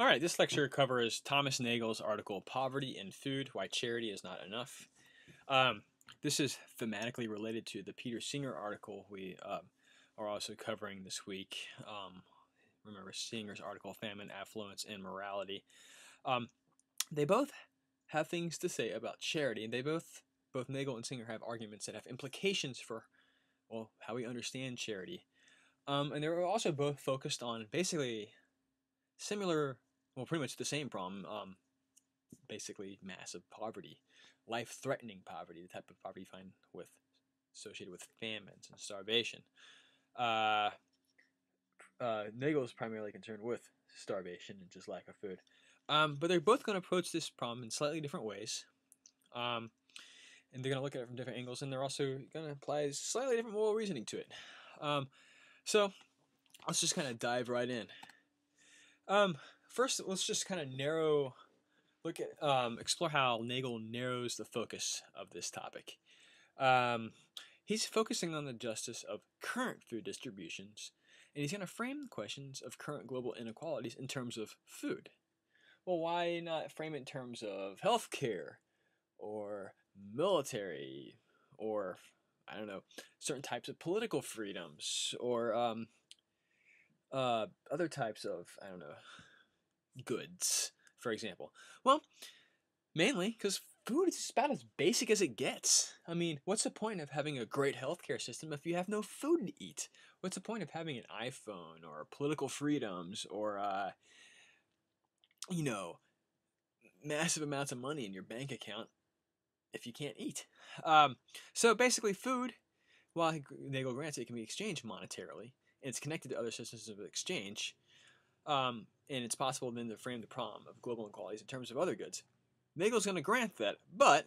All right, this lecture covers Thomas Nagel's article Poverty and Food Why Charity is Not Enough. Um, this is thematically related to the Peter Singer article we uh, are also covering this week. Um, remember Singer's article Famine, Affluence, and Morality. Um, they both have things to say about charity, and they both, both Nagel and Singer, have arguments that have implications for, well, how we understand charity. Um, and they're also both focused on basically similar well, pretty much the same problem. Um, basically, massive poverty, life-threatening poverty, the type of poverty you find with associated with famines and starvation. Uh, uh, Nagel is primarily concerned with starvation and just lack of food. Um, but they're both going to approach this problem in slightly different ways. Um, and they're going to look at it from different angles, and they're also going to apply slightly different moral reasoning to it. Um, so let's just kind of dive right in. First, let's just kind of narrow, look at, um, explore how Nagel narrows the focus of this topic. Um, he's focusing on the justice of current food distributions, and he's going to frame the questions of current global inequalities in terms of food. Well, why not frame it in terms of healthcare or military or I don't know certain types of political freedoms or um, uh, other types of I don't know goods, for example? Well, mainly because food is about as basic as it gets. I mean, what's the point of having a great healthcare system if you have no food to eat? What's the point of having an iPhone or political freedoms or, uh, you know, massive amounts of money in your bank account if you can't eat? Um, so basically, food, while Nagel grants it can be exchanged monetarily, and it's connected to other systems of exchange. Um, and it's possible then to frame the problem of global inequalities in terms of other goods. Nagel's going to grant that, but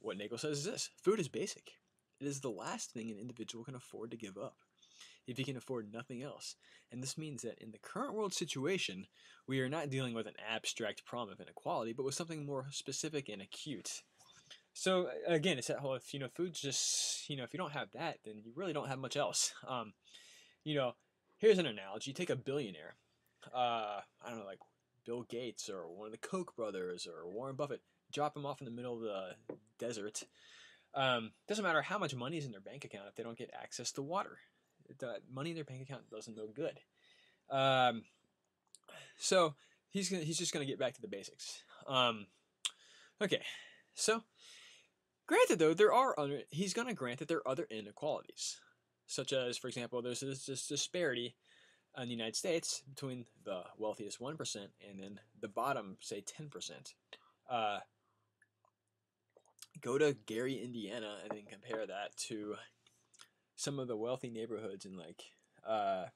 what Nagel says is this food is basic. It is the last thing an individual can afford to give up if he can afford nothing else. And this means that in the current world situation, we are not dealing with an abstract problem of inequality, but with something more specific and acute. So again, it's that whole if you know food's just you know if you don't have that, then you really don't have much else. Um, you know, here's an analogy: take a billionaire uh, I don't know, like Bill Gates or one of the Koch brothers or Warren Buffett, drop them off in the middle of the desert. Um, doesn't matter how much money is in their bank account if they don't get access to water. The money in their bank account doesn't no good. Um, so he's gonna, he's just going to get back to the basics. Um, okay, so granted though there are other, he's going to grant that there are other inequalities, such as for example there's this, this disparity in the United States between the wealthiest 1% and then the bottom, say 10%. Uh, go to Gary, Indiana, and then compare that to some of the wealthy neighborhoods in like, uh,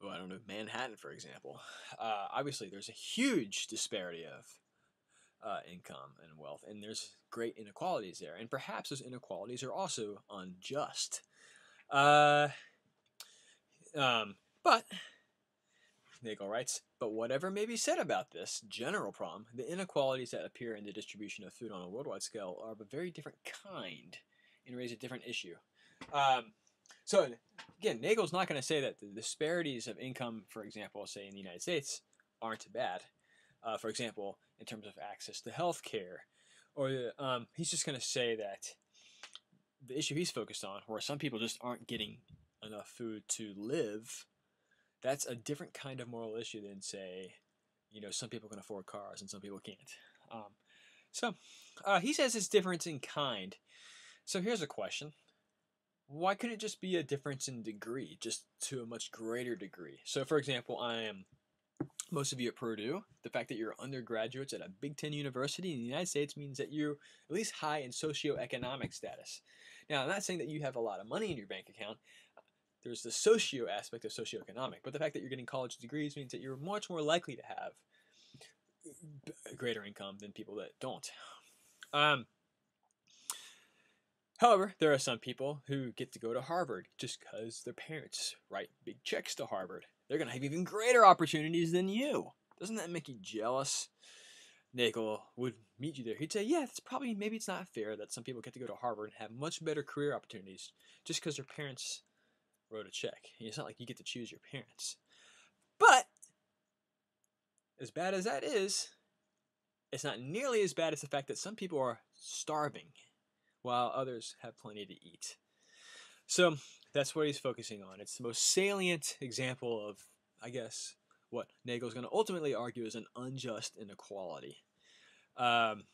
well, I don't know, Manhattan, for example. Uh, obviously, there's a huge disparity of uh, income and wealth, and there's great inequalities there. And perhaps those inequalities are also unjust. Uh, um, but, Nagel writes, but whatever may be said about this general problem, the inequalities that appear in the distribution of food on a worldwide scale are of a very different kind and raise a different issue. Um, so, again, Nagel's not going to say that the disparities of income, for example, say in the United States, aren't bad. Uh, for example, in terms of access to health care. Or um, he's just going to say that the issue he's focused on, where some people just aren't getting enough food to live, that's a different kind of moral issue than say, you know, some people can afford cars and some people can't. Um, so uh, he says it's difference in kind. So here's a question. Why couldn't it just be a difference in degree, just to a much greater degree? So, for example, I am most of you at Purdue. The fact that you're undergraduates at a Big Ten university in the United States means that you're at least high in socioeconomic status. Now, I'm not saying that you have a lot of money in your bank account there's the socio aspect of socioeconomic, but the fact that you're getting college degrees means that you're much more likely to have greater income than people that don't. Um, however, there are some people who get to go to Harvard just because their parents write big checks to Harvard. They're going to have even greater opportunities than you. Doesn't that make you jealous? Nagel would meet you there. He'd say, Yeah, it's probably, maybe it's not fair that some people get to go to Harvard and have much better career opportunities just because their parents wrote a check. It's not like you get to choose your parents. But as bad as that is, it's not nearly as bad as the fact that some people are starving while others have plenty to eat. So that's what he's focusing on. It's the most salient example of, I guess, what Nagel's going to ultimately argue is an unjust inequality. Um,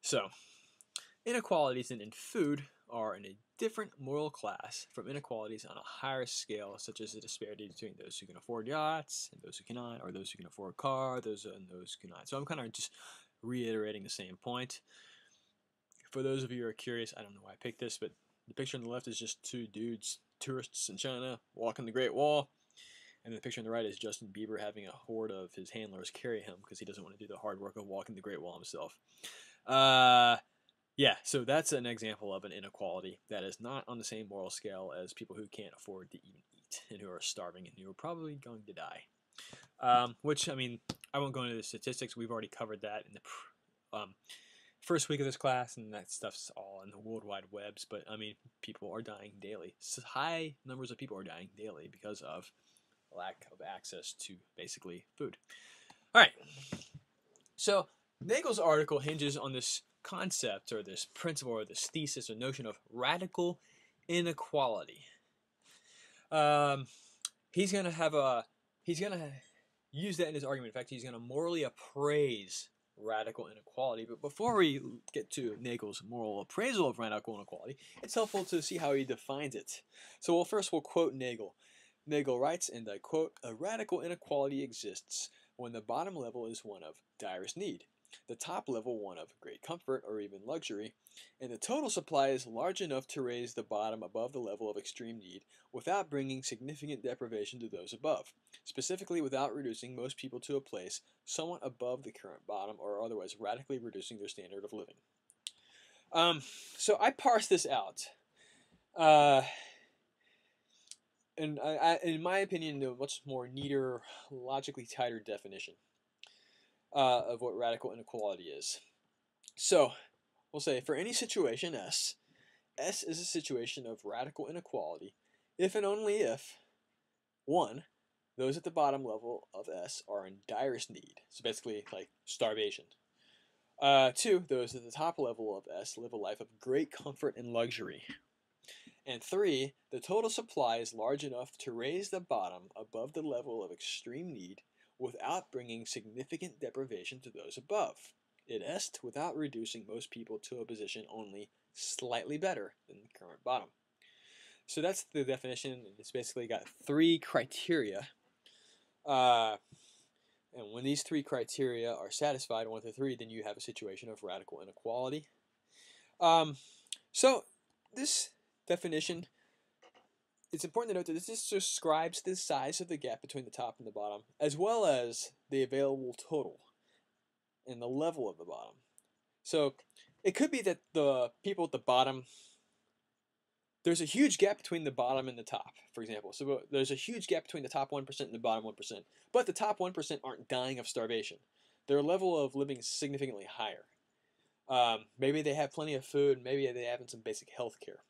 so, inequalities in, in food are in a different moral class from inequalities on a higher scale, such as the disparity between those who can afford yachts and those who cannot, or those who can afford a car, those and those who cannot. So I'm kind of just reiterating the same point. For those of you who are curious, I don't know why I picked this, but the picture on the left is just two dudes, tourists in China, walking the Great Wall. And the picture on the right is Justin Bieber having a horde of his handlers carry him because he doesn't want to do the hard work of walking the Great Wall himself. Uh, yeah, so that's an example of an inequality that is not on the same moral scale as people who can't afford to even eat and who are starving and who are probably going to die. Um, which, I mean, I won't go into the statistics. We've already covered that in the um, first week of this class, and that stuff's all in the World Wide Webs. But, I mean, people are dying daily. So high numbers of people are dying daily because of lack of access to basically food. All right. So Nagel's article hinges on this concept or this principle or this thesis or notion of radical inequality. Um, he's going to have a he's going to use that in his argument. In fact, he's going to morally appraise radical inequality. But before we get to Nagel's moral appraisal of radical inequality, it's helpful to see how he defines it. So, well, first we'll quote Nagel. Nagel writes, and I quote, A radical inequality exists when the bottom level is one of direst need, the top level one of great comfort or even luxury, and the total supply is large enough to raise the bottom above the level of extreme need without bringing significant deprivation to those above, specifically without reducing most people to a place somewhat above the current bottom or otherwise radically reducing their standard of living. Um, so I parse this out. Uh, and I, in my opinion, a much more neater, logically tighter definition uh, of what radical inequality is. So, we'll say for any situation S, S is a situation of radical inequality if and only if 1. Those at the bottom level of S are in direst need, so basically like starvation. Uh, 2. Those at the top level of S live a life of great comfort and luxury. And three, the total supply is large enough to raise the bottom above the level of extreme need without bringing significant deprivation to those above. Id est without reducing most people to a position only slightly better than the current bottom. So that's the definition. It's basically got three criteria. Uh, and when these three criteria are satisfied, one the three, then you have a situation of radical inequality. Um, so this definition, it's important to note that this just describes the size of the gap between the top and the bottom, as well as the available total and the level of the bottom. So it could be that the people at the bottom, there's a huge gap between the bottom and the top, for example. So there's a huge gap between the top 1% and the bottom 1%. But the top 1% aren't dying of starvation. Their level of living is significantly higher. Um, maybe they have plenty of food, maybe they have some basic health care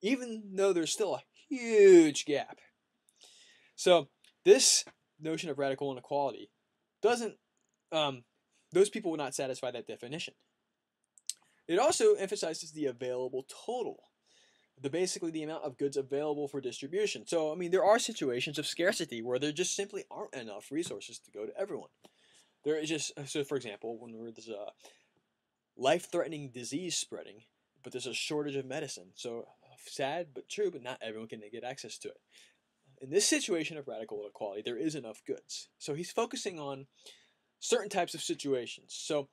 even though there's still a huge gap. So this notion of radical inequality doesn't, um, those people would not satisfy that definition. It also emphasizes the available total, the basically the amount of goods available for distribution. So I mean, there are situations of scarcity where there just simply aren't enough resources to go to everyone. There is just so, for example, when there's a life-threatening disease spreading, but there's a shortage of medicine. So sad but true, but not everyone can get access to it. In this situation of radical inequality, there is enough goods. So he's focusing on certain types of situations. So,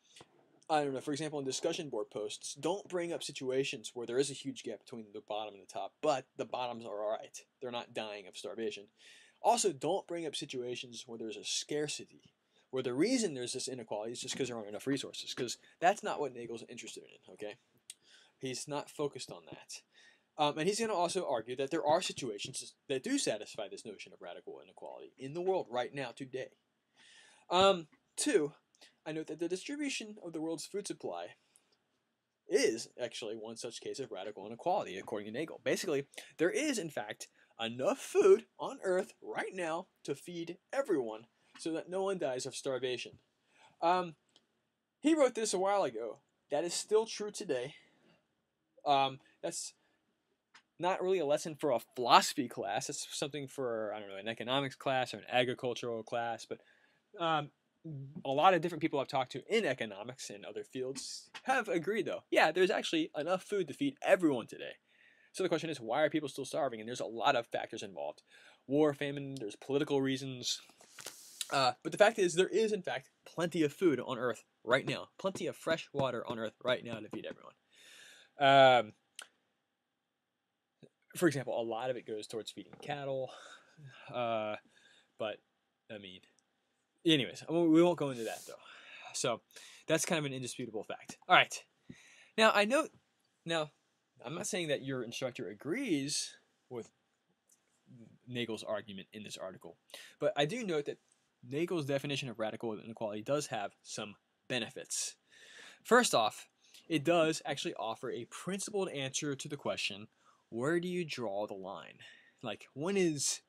I don't know, for example, in discussion board posts, don't bring up situations where there is a huge gap between the bottom and the top, but the bottoms are alright. They're not dying of starvation. Also, don't bring up situations where there's a scarcity, where the reason there's this inequality is just because there aren't enough resources, because that's not what Nagel's interested in, okay? He's not focused on that. Um, and he's going to also argue that there are situations that do satisfy this notion of radical inequality in the world right now, today. Um, two, I note that the distribution of the world's food supply is actually one such case of radical inequality, according to Nagel. Basically, there is, in fact, enough food on Earth right now to feed everyone, so that no one dies of starvation. Um, he wrote this a while ago. That is still true today. Um, that's not really a lesson for a philosophy class. It's something for I don't know an economics class or an agricultural class. But um, a lot of different people I've talked to in economics and other fields have agreed though. Yeah, there's actually enough food to feed everyone today. So the question is, why are people still starving? And there's a lot of factors involved: war, famine. There's political reasons. Uh, but the fact is, there is in fact plenty of food on Earth right now. Plenty of fresh water on Earth right now to feed everyone. Um, for example, a lot of it goes towards feeding cattle. Uh, but I mean, anyways, we won't go into that though. So that's kind of an indisputable fact. All right. Now I know. Now I'm not saying that your instructor agrees with Nagel's argument in this article, but I do note that Nagel's definition of radical inequality does have some benefits. First off, it does actually offer a principled answer to the question where do you draw the line? Like, when is,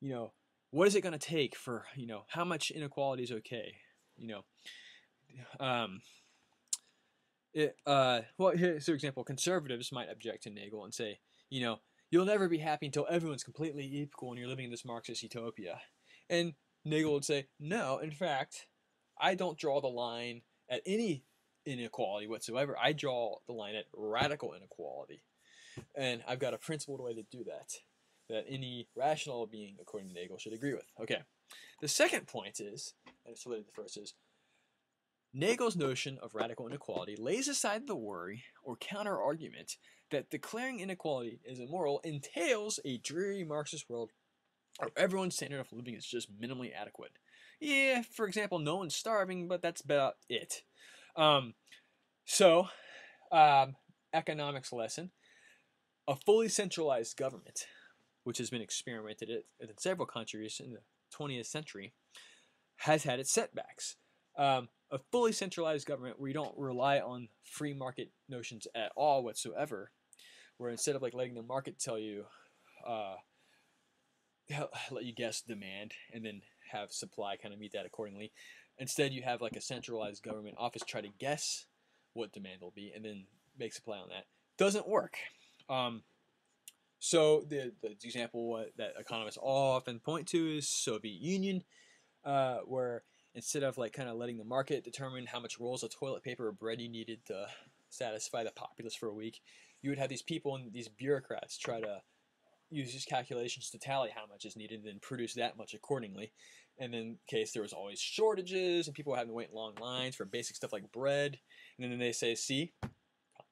you know, what is it going to take for, you know, how much inequality is okay? You know, um, it, uh, well, here, for example, conservatives might object to Nagel and say, you know, you'll never be happy until everyone's completely equal and you're living in this Marxist utopia. And Nagel would say, no, in fact, I don't draw the line at any inequality whatsoever. I draw the line at radical inequality. And I've got a principled way to do that, that any rational being, according to Nagel, should agree with. Okay. The second point is, and it's related to the first, is Nagel's notion of radical inequality lays aside the worry or counter argument that declaring inequality is immoral entails a dreary Marxist world where everyone's standard of living is just minimally adequate. Yeah, for example, no one's starving, but that's about it. Um, so, um, economics lesson a fully centralized government, which has been experimented in several countries in the 20th century, has had its setbacks. Um, a fully centralized government where you don't rely on free market notions at all whatsoever, where instead of like letting the market tell you, uh, let you guess demand and then have supply kind of meet that accordingly, instead you have like a centralized government office try to guess what demand will be and then make supply on that. Doesn't work. Um, so the, the example that economists often point to is Soviet Union, uh, where instead of like kind of letting the market determine how much rolls of toilet paper or bread you needed to satisfy the populace for a week, you would have these people and these bureaucrats try to use these calculations to tally how much is needed and produce that much accordingly. And then in case there was always shortages and people having to wait in long lines for basic stuff like bread, and then they say, see,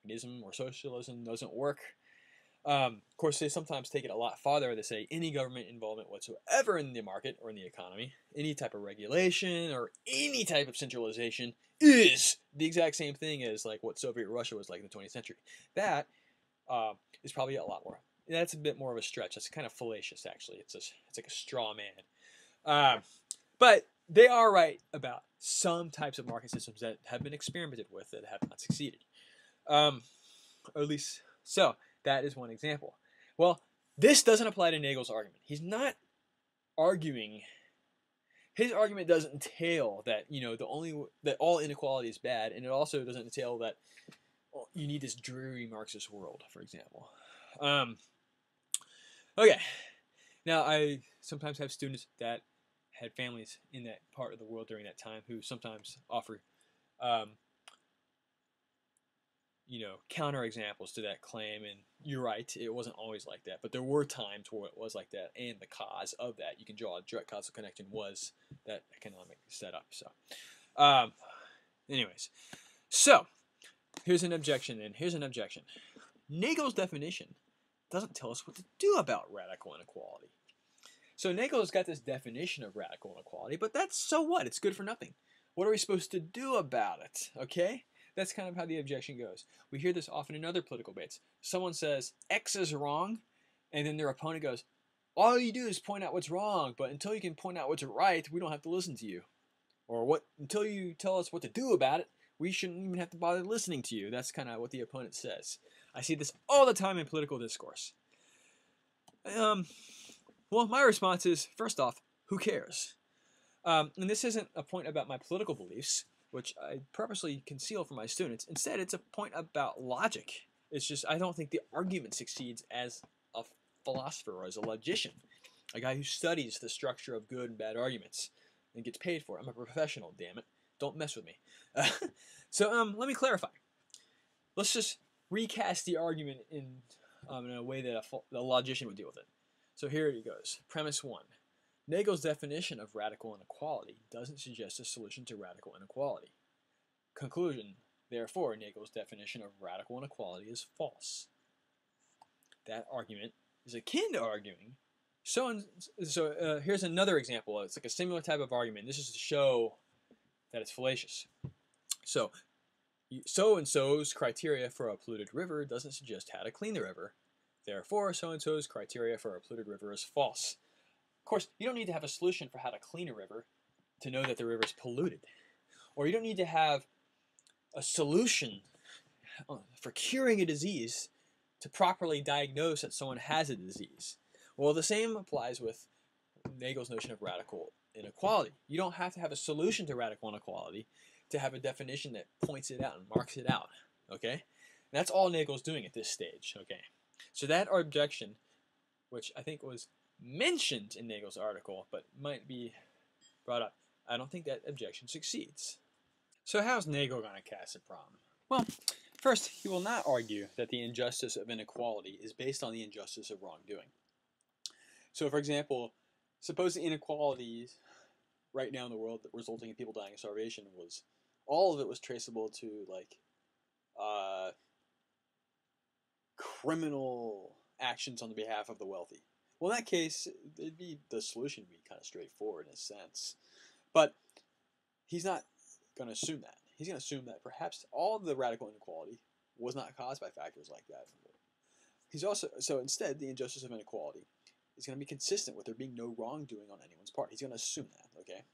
communism or socialism doesn't work. Um, of course, they sometimes take it a lot farther. They say any government involvement whatsoever in the market or in the economy, any type of regulation or any type of centralization is the exact same thing as like what Soviet Russia was like in the 20th century. That uh, is probably a lot more. That's a bit more of a stretch. That's kind of fallacious, actually. It's a, it's like a straw man. Um, but they are right about some types of market systems that have been experimented with that have not succeeded. Um, or at least so. That is one example. Well, this doesn't apply to Nagel's argument. He's not arguing. His argument doesn't entail that you know the only that all inequality is bad, and it also doesn't entail that you need this dreary Marxist world, for example. Um, okay, now I sometimes have students that had families in that part of the world during that time who sometimes offer um, you know counter examples to that claim and you're right it wasn't always like that but there were times where it was like that and the cause of that you can draw a direct causal connection was that economic setup so um anyways. So here's an objection and here's an objection. Nagel's definition doesn't tell us what to do about radical inequality. So nagel's got this definition of radical inequality but that's so what it's good for nothing. What are we supposed to do about it okay that's kind of how the objection goes. We hear this often in other political debates. Someone says X is wrong, and then their opponent goes, all you do is point out what's wrong, but until you can point out what's right, we don't have to listen to you. Or what until you tell us what to do about it, we shouldn't even have to bother listening to you. That's kind of what the opponent says. I see this all the time in political discourse. Um, well, my response is first off, who cares? Um, and this isn't a point about my political beliefs, which I purposely conceal from my students. Instead, it's a point about logic. It's just I don't think the argument succeeds as a philosopher or as a logician, a guy who studies the structure of good and bad arguments and gets paid for it. I'm a professional, damn it. Don't mess with me. so um, let me clarify. Let's just recast the argument in, um, in a way that a, a logician would deal with it. So here it goes. Premise one. Nagel's definition of radical inequality doesn't suggest a solution to radical inequality. Conclusion. Therefore, Nagel's definition of radical inequality is false. That argument is akin to arguing. So, so uh, here's another example. It's like a similar type of argument. This is to show that it's fallacious. So, so and so's criteria for a polluted river doesn't suggest how to clean the river. Therefore, so and so's criteria for a polluted river is false. Of course, you don't need to have a solution for how to clean a river to know that the river is polluted. Or you don't need to have a solution uh, for curing a disease to properly diagnose that someone has a disease. Well, the same applies with Nagel's notion of radical inequality. You don't have to have a solution to radical inequality to have a definition that points it out and marks it out. Okay? And that's all Nagel's doing at this stage. Okay? So that objection, which I think was mentioned in Nagel's article, but might be brought up, I don't think that objection succeeds. So how's Nagel going to cast a problem? Well, first, he will not argue that the injustice of inequality is based on the injustice of wrongdoing. So, for example, suppose the inequalities right now in the world that resulting in people dying of starvation was all of it was traceable to like uh, criminal actions on the behalf of the wealthy. Well, in that case, it'd be the solution would be kind of straightforward in a sense, but he's not going to assume that. He's going to assume that perhaps all the radical inequality was not caused by factors like that. He's also so instead the injustice of inequality is going to be consistent with there being no wrongdoing on anyone's part. He's going to assume that. Okay,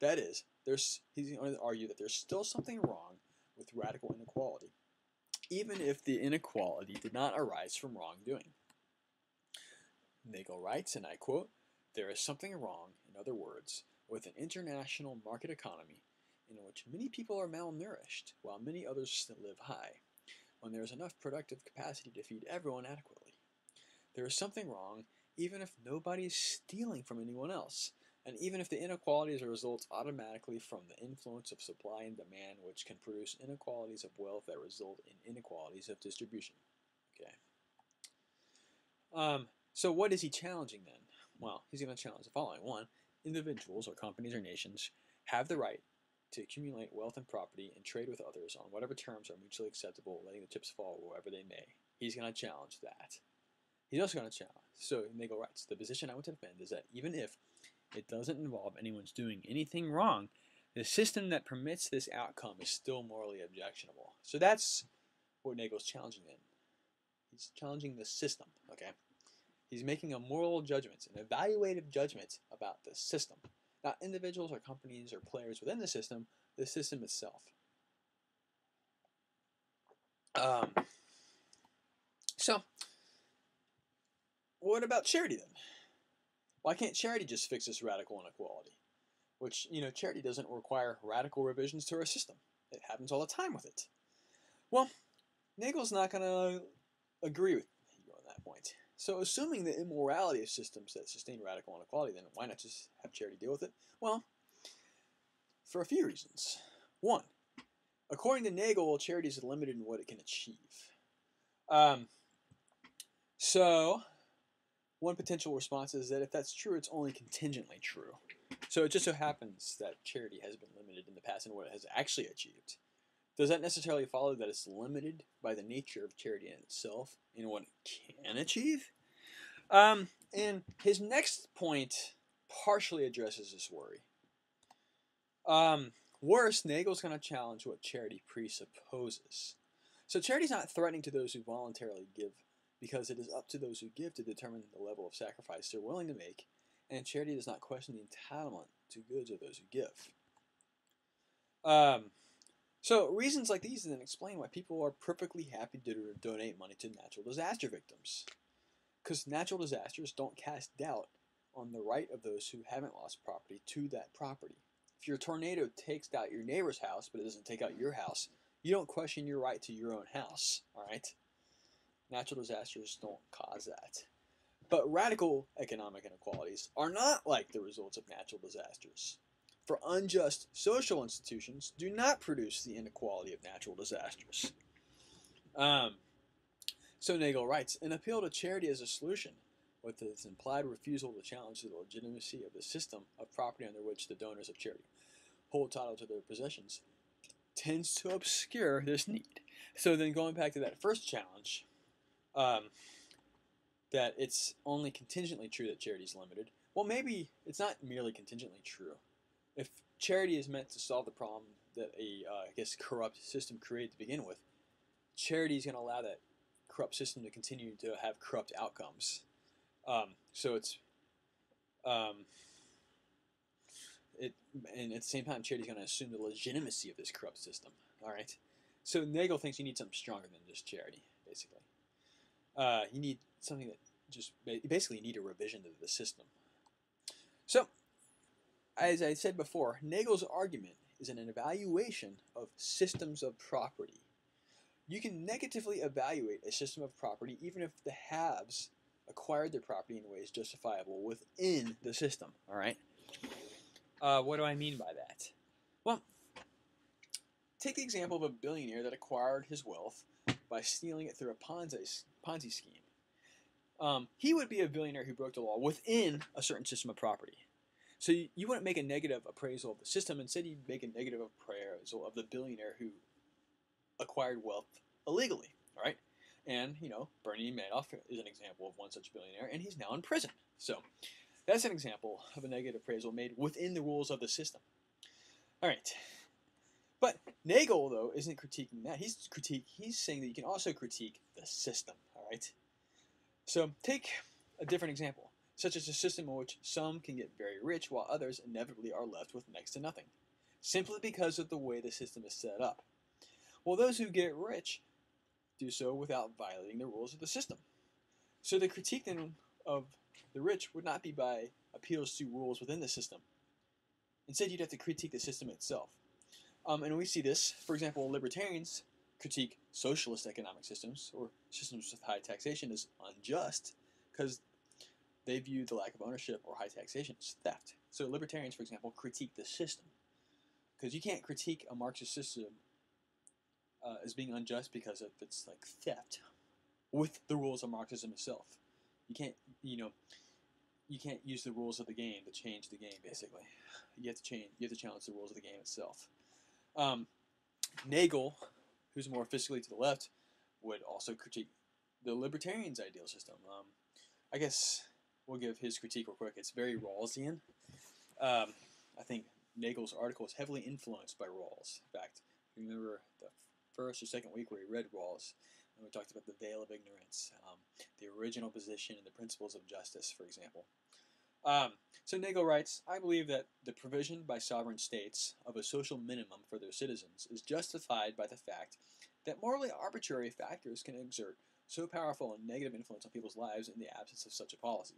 that is, there's he's going to argue that there's still something wrong with radical inequality, even if the inequality did not arise from wrongdoing. Nagel writes, and I quote, "There is something wrong, in other words, with an international market economy in which many people are malnourished while many others still live high, when there is enough productive capacity to feed everyone adequately. There is something wrong even if nobody is stealing from anyone else, and even if the inequalities are result automatically from the influence of supply and demand, which can produce inequalities of wealth that result in inequalities of distribution. Okay. Um, so what is he challenging then? Well, he's going to challenge the following. One, individuals or companies or nations have the right to accumulate wealth and property and trade with others on whatever terms are mutually acceptable, letting the chips fall wherever they may. He's going to challenge that. He's also going to challenge. So Nagel writes, the position I want to defend is that even if it doesn't involve anyone's doing anything wrong, the system that permits this outcome is still morally objectionable. So that's what Nagel's challenging in. He's challenging the system, okay? He's making a moral judgment, an evaluative judgment about the system. Not individuals or companies or players within the system, the system itself. Um, so, what about charity then? Why can't charity just fix this radical inequality? Which, you know, charity doesn't require radical revisions to our system. It happens all the time with it. Well, Nagel's not going to agree with you on that point. So, assuming the immorality of systems that sustain radical inequality, then why not just have charity deal with it? Well, for a few reasons. One, according to Nagel, charity is limited in what it can achieve. Um, so, one potential response is that if that's true, it's only contingently true. So it just so happens that charity has been limited in the past in what it has actually achieved. Does that necessarily follow that it's limited by the nature of charity in itself in what it can achieve? Um, and his next point partially addresses this worry. Um, worse, Nagel's going to challenge what charity presupposes. So charity is not threatening to those who voluntarily give because it is up to those who give to determine the level of sacrifice they're willing to make, and charity does not question the entitlement to goods of those who give. Um, so reasons like these then explain why people are perfectly happy to donate money to natural disaster victims. Because natural disasters don't cast doubt on the right of those who haven't lost property to that property. If your tornado takes out your neighbor's house, but it doesn't take out your house, you don't question your right to your own house, all right? Natural disasters don't cause that. But radical economic inequalities are not like the results of natural disasters. For unjust social institutions do not produce the inequality of natural disasters. Um, so Nagel writes, an appeal to charity as a solution, with its implied refusal to challenge the legitimacy of the system of property under which the donors of charity hold title to their possessions, tends to obscure this need. So then going back to that first challenge, um, that it's only contingently true that charity is limited. Well, maybe it's not merely contingently true. If charity is meant to solve the problem that a, uh, I guess, corrupt system created to begin with, charity is going to allow that corrupt system to continue to have corrupt outcomes. Um, so it's, um, it, and at the same time, charity is going to assume the legitimacy of this corrupt system. All right. So Nagel thinks you need something stronger than just charity, basically. Uh, you need something that just basically need a revision of the system. So, as I said before, Nagel's argument is an evaluation of systems of property. You can negatively evaluate a system of property even if the haves acquired their property in ways justifiable within the system. All right. Uh, what do I mean by that? Well, take the example of a billionaire that acquired his wealth by stealing it through a Ponzi, Ponzi scheme. Um, he would be a billionaire who broke the law within a certain system of property. So you, you wouldn't make a negative appraisal of the system. Instead, you'd make a negative appraisal of the billionaire who acquired wealth illegally, right? And, you know, Bernie Madoff is an example of one such billionaire, and he's now in prison. So that's an example of a negative appraisal made within the rules of the system. All right. But Nagel, though, isn't critiquing that. He's critique. He's saying that you can also critique the system. All right. So take a different example, such as a system in which some can get very rich while others inevitably are left with next to nothing, simply because of the way the system is set up. Well, those who get rich do so without violating the rules of the system. So the critique then of the rich would not be by appeals to rules within the system. Instead, you'd have to critique the system itself. Um, and we see this, for example, libertarians critique socialist economic systems or systems with high taxation as unjust because they view the lack of ownership or high taxation as theft. So libertarians, for example, critique the system because you can't critique a Marxist system uh, as being unjust because of its like theft with the rules of Marxism itself. You can't, you know, you can't use the rules of the game to change the game. Basically, you have to change. You have to challenge the rules of the game itself. Um, Nagel, who's more fiscally to the left, would also critique the libertarian's ideal system. Um, I guess we'll give his critique real quick. It's very Rawlsian. Um, I think Nagel's article is heavily influenced by Rawls. In fact, remember the first or second week where he read Rawls, and we talked about the veil of ignorance, um, the original position, and the principles of justice, for example. Um, so Nagel writes, I believe that the provision by sovereign states of a social minimum for their citizens is justified by the fact that morally arbitrary factors can exert so powerful and negative influence on people's lives in the absence of such a policy.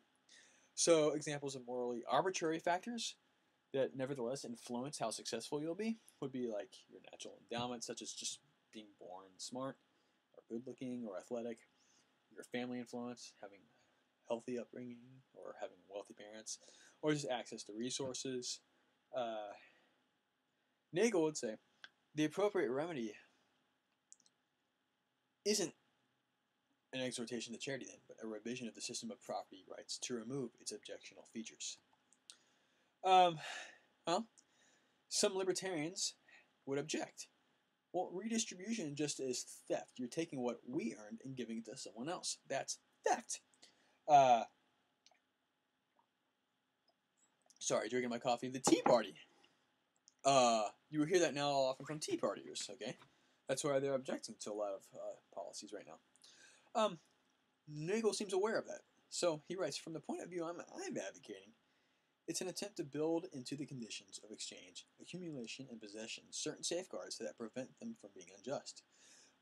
So examples of morally arbitrary factors that nevertheless influence how successful you'll be would be like your natural endowment, such as just being born smart or good looking or athletic, your family influence, having a healthy upbringing or having wealthy parents, or just access to resources. Uh, Nagel would say the appropriate remedy isn't an exhortation to charity, then, but a revision of the system of property rights to remove its objectionable features. Um, well, some libertarians would object. Well, redistribution just is theft. You're taking what we earned and giving it to someone else. That's theft. Uh, sorry, drinking my coffee. The Tea Party. Uh, you will hear that now often from Tea Partiers, okay? That's why they're objecting to a lot of uh, policies right now. Um, Nagel seems aware of that. So he writes, from the point of view I'm, I'm advocating, it's an attempt to build into the conditions of exchange, accumulation, and possession certain safeguards that prevent them from being unjust.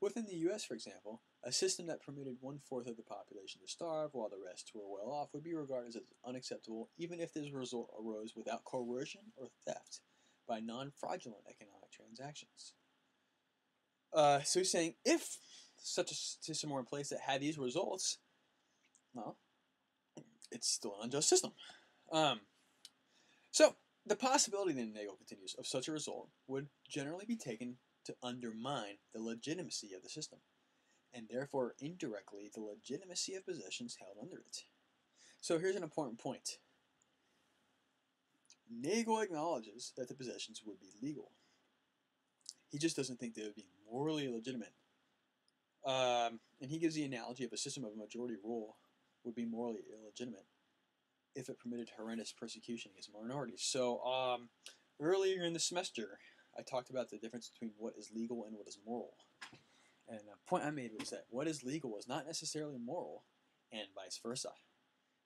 Within the U.S., for example, A system that permitted one fourth of the population to starve while the rest were well off would be regarded as unacceptable even if this result arose without coercion or theft by non fraudulent economic transactions. Uh, so he's saying if such a system were in place that had these results, well, it's still an unjust system. Um, so the possibility, then Nagel continues, of such a result would generally be taken to undermine the legitimacy of the system, and therefore indirectly the legitimacy of possessions held under it. So here's an important point. Nagel acknowledges that the possessions would be legal. He just doesn't think they would be morally legitimate. Um, and he gives the analogy of a system of majority rule would be morally illegitimate if it permitted horrendous persecution against minorities. So um, earlier in the semester, I talked about the difference between what is legal and what is moral. And the point I made was that what is legal is not necessarily moral, and vice versa.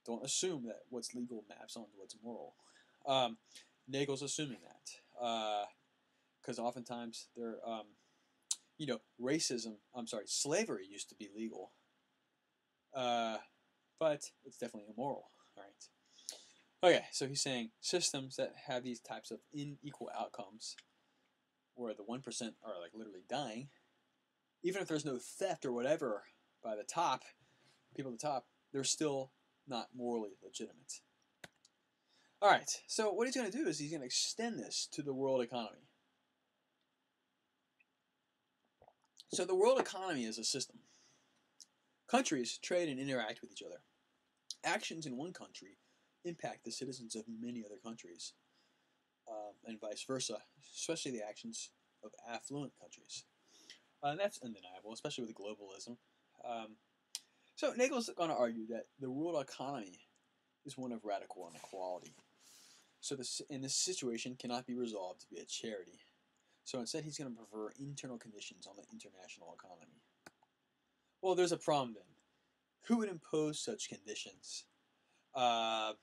Don't assume that what's legal maps onto what's moral. Um, Nagel's assuming that because uh, oftentimes they're, um, you know, racism. I'm sorry, slavery used to be legal, uh, but it's definitely immoral. All right. Okay, so he's saying systems that have these types of unequal outcomes, where the one percent are like literally dying, even if there's no theft or whatever by the top, people at the top, they're still not morally legitimate. All right, so what he's going to do is he's going to extend this to the world economy. So the world economy is a system. Countries trade and interact with each other. Actions in one country impact the citizens of many other countries, um, and vice versa, especially the actions of affluent countries. Uh, and that's undeniable, especially with globalism. Um, so Nagel's going to argue that the world economy is one of radical inequality. So this, in this situation cannot be resolved via charity. So instead, he's going to prefer internal conditions on the international economy. Well, there's a problem then. Who would impose such conditions? Uh,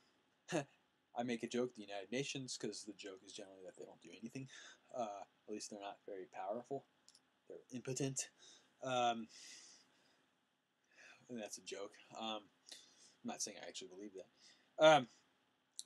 I make a joke, the United Nations, because the joke is generally that they don't do anything. Uh, at least they're not very powerful. They're impotent. Um, that's a joke. Um, I'm not saying I actually believe that. Um,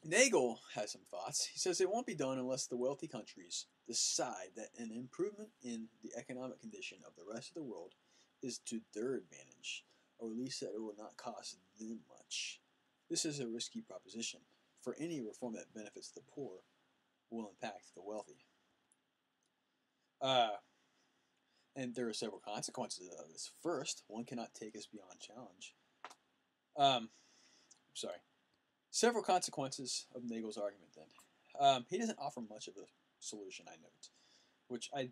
Nagel has some thoughts. He says it won't be done unless the wealthy countries decide that an improvement in the economic condition of the rest of the world is to their advantage, or at least that it will not cost them much. This is a risky proposition, for any reform that benefits the poor will impact the wealthy. Uh, and there are several consequences of this. First, one cannot take us beyond challenge. Um, sorry. Several consequences of Nagel's argument then. Um, he doesn't offer much of a solution, I note, which I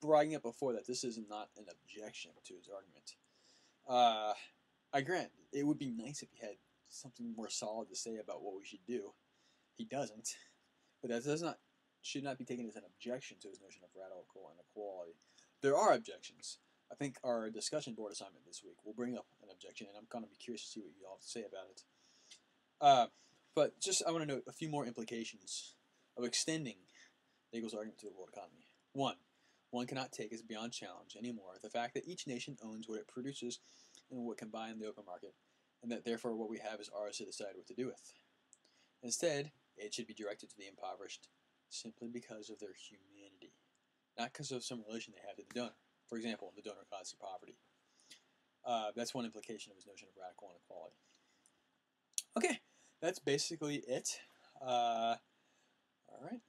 bragging up before that this is not an objection to his argument. Uh, I grant it would be nice if he had something more solid to say about what we should do. He doesn't, but that does not should not be taken as an objection to his notion of radical inequality. There are objections. I think our discussion board assignment this week will bring up an objection, and I'm going to be curious to see what you all have to say about it. Uh, but just I want to note a few more implications of extending Nagel's argument to the world economy. One, one cannot take as beyond challenge anymore the fact that each nation owns what it produces and what can buy in the open market, and that therefore what we have is ours to decide what to do with. Instead, it should be directed to the impoverished simply because of their humanity, not because of some relation they have to the donor. For example, the donor their poverty. Uh, that's one implication of his notion of radical inequality. Okay, that's basically it. Uh, all right.